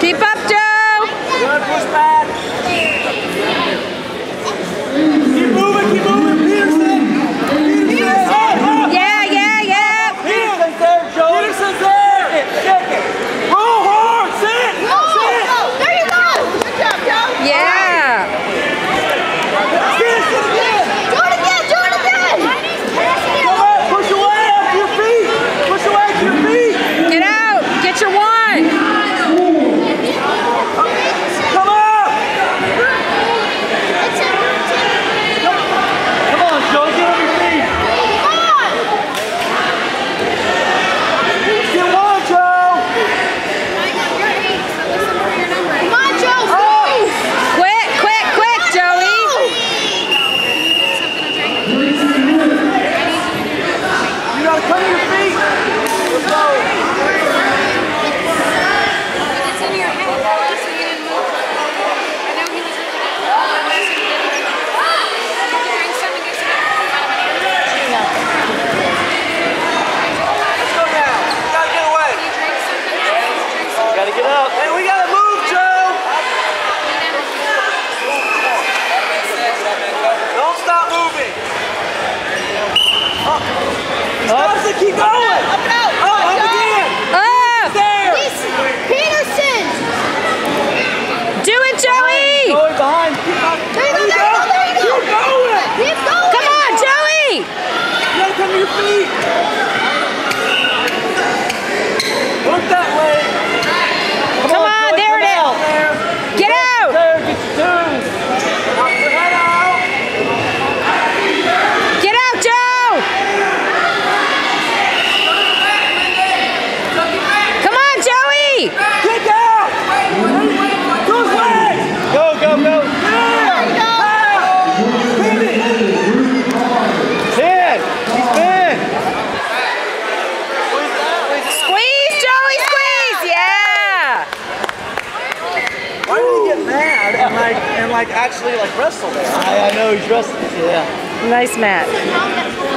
Keep up, Joe. Good push. Gotta get out. Hey, we gotta move, Joe! Don't stop moving. Up. Up. Stop keep going. Up and out. Up. Up. There. Peterson. Do it, Joey. Behind. There you go. You going. Keep going. Come on, Joey. You gotta come to your feet. like actually like wrestle there. I, I know he's wrestling. Yeah. Nice match.